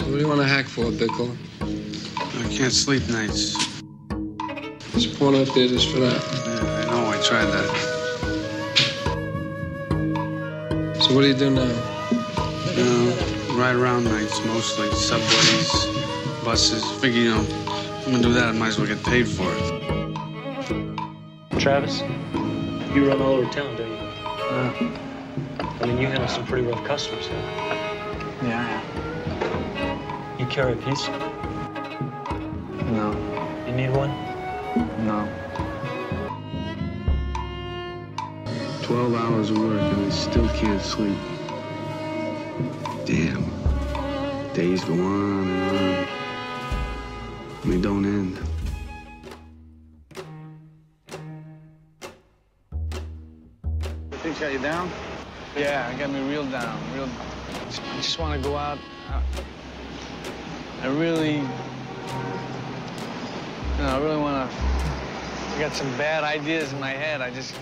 So what do you want to hack for, Bickle? I can't sleep nights. There's porno theaters for that. Yeah, I know, I tried that. So what do you do now? You know, ride around nights mostly. Subways, buses. Figure, you know, I'm gonna do that, I might as well get paid for it. Travis, you run all over town, don't you? Uh, I mean, you handle some pretty rough customers, huh? yeah, You carry a piece? No, You need one? no. 12 hours of work and I still can't sleep. Damn. Days go on and on. And they don't end. Things got you down? Yeah, it got me real down. Real. I just want to go out. Uh, I, I really, you know, I really want to. I got some bad ideas in my head. I just.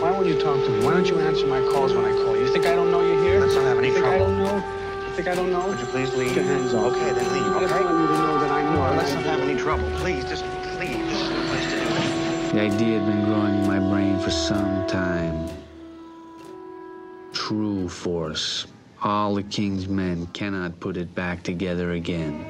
Why won't you talk to me? Why don't you answer my calls when I call you? You think I don't know you're here? Let's not have any you think I don't know? You think I don't know? Would you please leave? Get your hands off. Okay, then leave, I just want you to know that I know. Let's not have any trouble. Please, just leave. This is the place to do it. The idea had been growing in my brain for some time. True force. All the king's men cannot put it back together again.